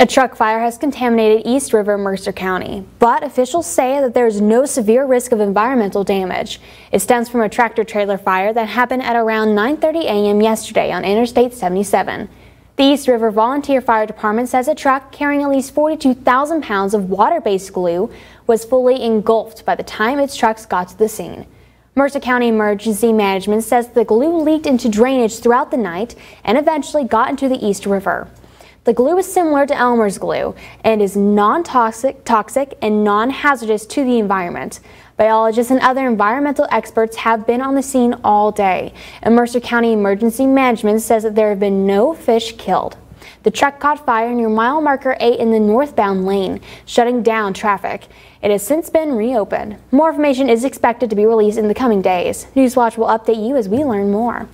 A truck fire has contaminated East River, Mercer County, but officials say that there is no severe risk of environmental damage. It stems from a tractor trailer fire that happened at around 9:30 a.m. yesterday on Interstate 77. The East River Volunteer Fire Department says a truck carrying at least 42,000 pounds of water-based glue was fully engulfed by the time its trucks got to the scene. Mercer County Emergency Management says the glue leaked into drainage throughout the night and eventually got into the East River. The glue is similar to Elmer's glue and is non-toxic toxic and non-hazardous to the environment. Biologists and other environmental experts have been on the scene all day, and Mercer County Emergency Management says that there have been no fish killed. The truck caught fire near mile marker 8 in the northbound lane, shutting down traffic. It has since been reopened. More information is expected to be released in the coming days. Newswatch will update you as we learn more.